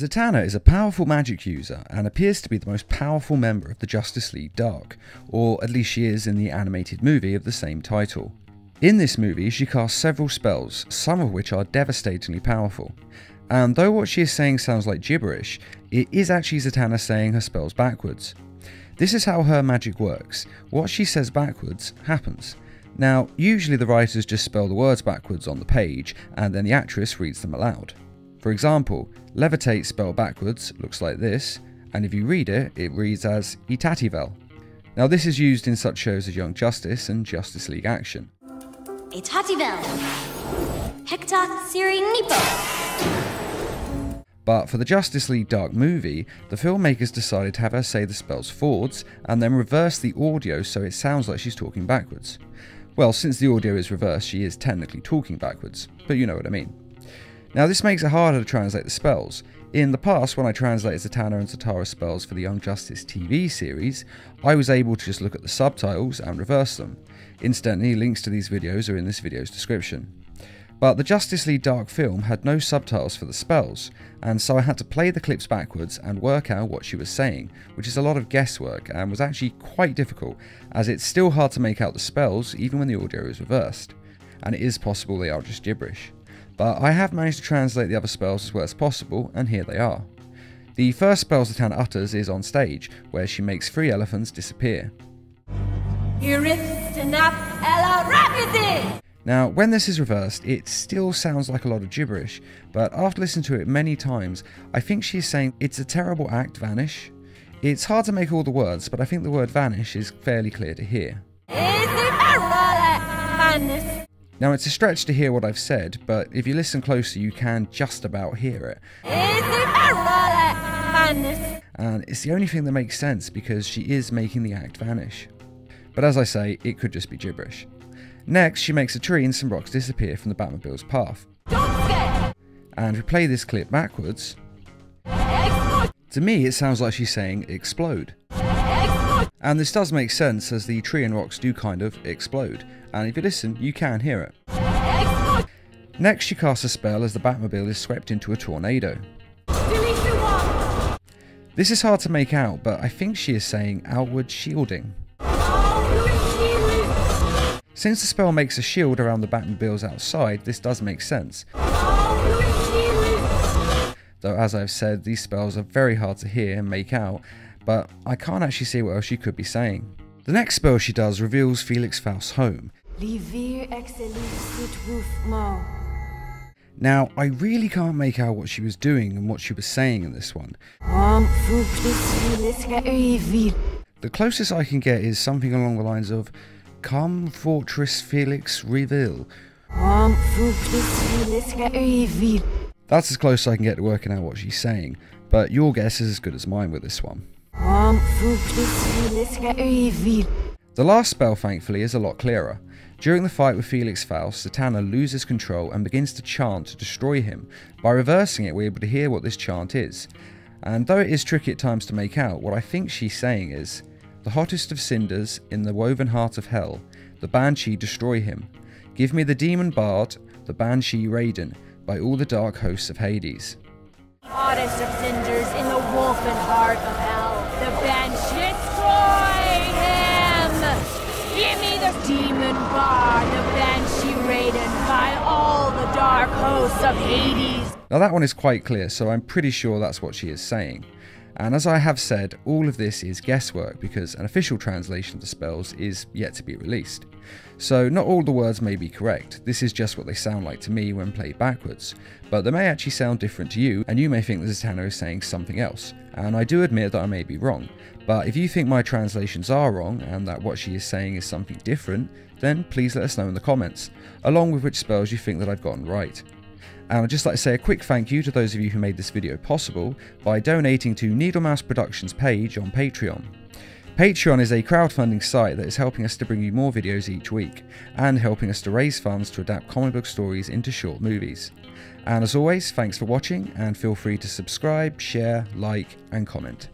Zatanna is a powerful magic user and appears to be the most powerful member of the Justice League Dark, or at least she is in the animated movie of the same title. In this movie, she casts several spells, some of which are devastatingly powerful. And though what she is saying sounds like gibberish, it is actually Zatanna saying her spells backwards. This is how her magic works. What she says backwards happens. Now, usually the writers just spell the words backwards on the page and then the actress reads them aloud. For example, levitate spelled backwards looks like this, and if you read it, it reads as Itativel. Now this is used in such shows as Young Justice and Justice League Action. Itativel. Hector Siri Nipo. But for the Justice League Dark movie, the filmmakers decided to have her say the spells forwards and then reverse the audio so it sounds like she's talking backwards. Well, since the audio is reversed, she is technically talking backwards, but you know what I mean. Now this makes it harder to translate the spells. In the past, when I translated Zatanna and Zatara's spells for the Young Justice TV series, I was able to just look at the subtitles and reverse them. Incidentally, links to these videos are in this video's description. But the Justice League Dark film had no subtitles for the spells, and so I had to play the clips backwards and work out what she was saying, which is a lot of guesswork and was actually quite difficult, as it's still hard to make out the spells even when the audio is reversed. And it is possible they are just gibberish but I have managed to translate the other spells as well as possible, and here they are. The first spell Zatanna utters is on stage, where she makes three elephants disappear. Now, when this is reversed, it still sounds like a lot of gibberish, but after listening to it many times, I think she's saying it's a terrible act, vanish. It's hard to make all the words, but I think the word vanish is fairly clear to hear. Now it's a stretch to hear what I've said, but if you listen closer you can just about hear it. And it's the only thing that makes sense because she is making the act vanish. But as I say, it could just be gibberish. Next, she makes a tree and some rocks disappear from the Batmobile's path. And we play this clip backwards. To me, it sounds like she's saying explode. And this does make sense as the tree and rocks do kind of explode, and if you listen, you can hear it. Next, she casts a spell as the Batmobile is swept into a tornado. This is hard to make out, but I think she is saying outward shielding. Since the spell makes a shield around the Batmobiles outside, this does make sense. Though as I've said, these spells are very hard to hear and make out, but I can't actually see what else she could be saying. The next spell she does reveals Felix Faust's home. Now, I really can't make out what she was doing and what she was saying in this one. The closest I can get is something along the lines of Come Fortress Felix Reveal. That's as close as I can get to working out what she's saying, but your guess is as good as mine with this one. The last spell, thankfully, is a lot clearer. During the fight with Felix Faust, Zatanna loses control and begins to chant to destroy him. By reversing it, we're able to hear what this chant is. And though it is tricky at times to make out, what I think she's saying is, The hottest of cinders, in the woven heart of hell, the Banshee destroy him. Give me the demon bard, the Banshee Raiden, by all the dark hosts of Hades. Hottest of cinders, in the heart of hell. The Banshee destroy him! Give me the demon bar, the Raiden by all the dark hosts of Hades. Now that one is quite clear, so I'm pretty sure that's what she is saying. And as I have said, all of this is guesswork because an official translation of the spells is yet to be released. So not all the words may be correct, this is just what they sound like to me when played backwards, but they may actually sound different to you and you may think that Zatanna is saying something else, and I do admit that I may be wrong, but if you think my translations are wrong and that what she is saying is something different, then please let us know in the comments, along with which spells you think that I've gotten right. And I'd just like to say a quick thank you to those of you who made this video possible by donating to Needlemouse Productions page on Patreon. Patreon is a crowdfunding site that is helping us to bring you more videos each week, and helping us to raise funds to adapt comic book stories into short movies. And as always, thanks for watching, and feel free to subscribe, share, like, and comment.